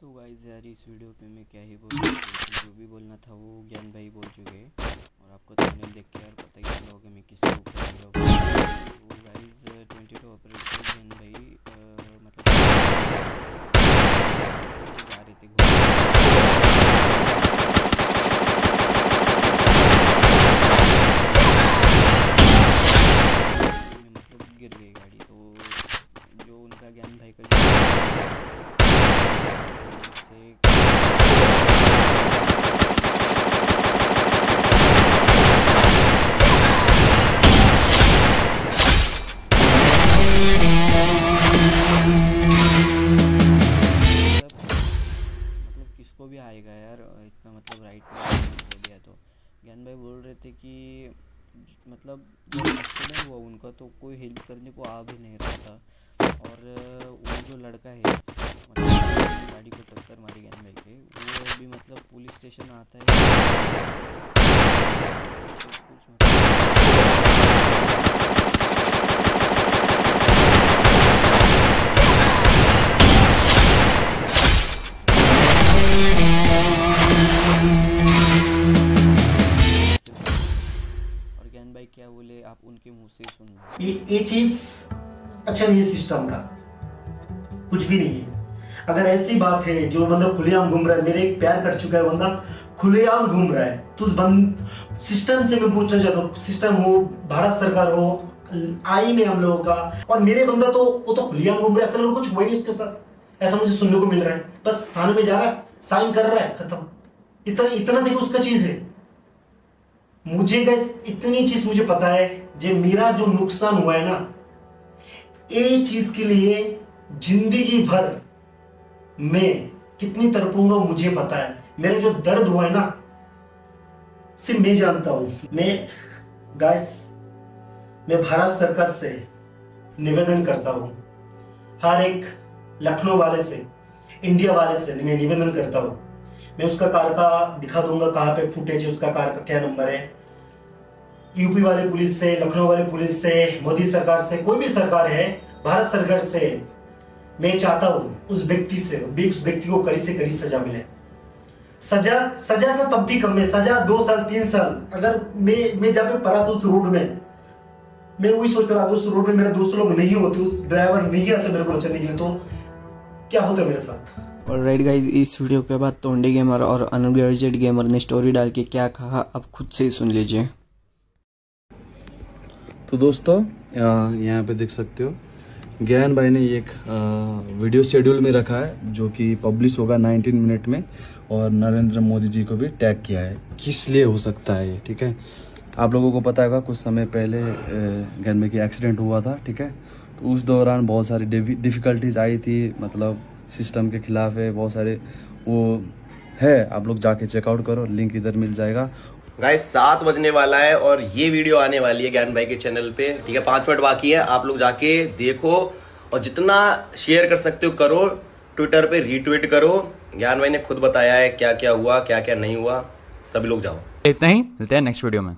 तो गाइस यार इस वीडियो पे मैं क्या ही बोलूँ जो भी बोलना था वो ज्ञान भाई बोल चुके हैं। और आपको थंबनेल देख के यार पता ही चला होगा मैं हूँ। तो गाइस ट्वेंटी टू ऑपरेटर ज्ञान भाई अ, मतलब जा रहे थे मतलब गिर गई गाड़ी तो जो उनका ज्ञान भाई का इतना मतलब राइट हो गया तो। ज्ञान भाई बोल रहे थे कि मतलब एक्सीडेंट हुआ उनका तो कोई हेल्प करने को आ भी नहीं रहा था। और वो जो लड़का है मतलब गाड़ी को टक्कर मारी ज्ञान भाई के, वो भी मतलब पुलिस स्टेशन आता है। तो कुछ मतलब ज्ञान भाई, क्या बोले आप उनके मुँह से सुन ये ये चीज़ अच्छा नहीं है सिस्टम का। कुछ भी नहीं है। अगर ऐसी बात है, जो बंदा खुलेआम घूम रहा है, मेरे एक प्यार कर चुका है बंदा, खुलेआम घूम रहा है तो उस बंद सिस्टम से मैं पूछना चाहता हूँ सिस्टम हो, भारत सरकार हो आईन है हम लोगों का, और मेरे बंदा तो वो तो खुलेआम घूम रहा है असल में कुछ हुआ नहीं उसके साथ। ऐसा मुझे सुनने को मिल रहा है। बस थाने में जा रहा है, साइन कर रहा है, खत्म। इतना इतना देखो उसका चीज़ है। मुझे गैस इतनी चीज़ मुझे पता है, जे मेरा जो नुकसान हुआ है ना ये चीज़ के लिए ज़िंदगी भर मैं कितनी तड़पूँगा मुझे पता है। मेरा जो दर्द हुआ है ना, सिर्फ़ मैं जानता हूँ। मैं गैस मैं भारत सरकार से निवेदन करता हूँ। हर एक लखनऊ वाले से, इंडिया वाले से मैं निवेदन करता हूँ। मैं उसका कार का दिखा दूँगा कहाँ पे फुटेज है, उसका कार का क्या नंबर है। यूपी वाले पुलिस से, लखनऊ वाले पुलिस से, मोदी सरकार से, कोई भी सरकार है, भारत सरकार से, मैं चाहता हूँ उस व्यक्ति से, उस व्यक्ति को कड़ी से कड़ी सजा मिले। सजा सजा तो तब भी कम है, सजा दो साल, तीन साल। अगर मैं मैं जब पड़ा था उस रोड में, मैं वही सोच रहा, उस रोड में मेरे दोस्त लोग नहीं होते, उस ड्राइवर नहीं आते मेरे को बचाने के लिए तो क्या होता मेरे साथ? और राइट गाइज़ इस वीडियो के बाद तोंडी गेमर और अनग्रेजुएट गेमर ने स्टोरी डाल के क्या कहा, आप खुद से ही सुन लीजिए। तो दोस्तों यहाँ पे देख सकते हो, ज्ञान भाई ने एक वीडियो शेड्यूल में रखा है, जो कि पब्लिश होगा 19 मिनट में, और नरेंद्र मोदी जी को भी टैग किया है। किस लिए हो सकता है ये, ठीक है? आप लोगों को पता होगा, कुछ समय पहले ज्ञान भाई की एक्सीडेंट हुआ था, ठीक है? तो उस दौरान बहुत सारी डिफिकल्टीज आई थी मतलब सिस्टम के खिलाफ है बहुत सारे वो है आप लोग जाके चेकआउट करो लिंक इधर मिल जाएगा। गाइस सात बजने वाला है और ये वीडियो आने वाली है ज्ञान भाई के चैनल पे। ठीक है पाँच मिनट बाकी है आप लोग जाके देखो और जितना शेयर कर सकते हो करो ट्विटर पे रीट्वीट करो। ज्ञान भाई ने खुद बताया है क्या क्या हुआ क्या क्या नहीं हुआ सभी लोग जाओ। इतना ही मिलते हैं नेक्स्ट वीडियो में।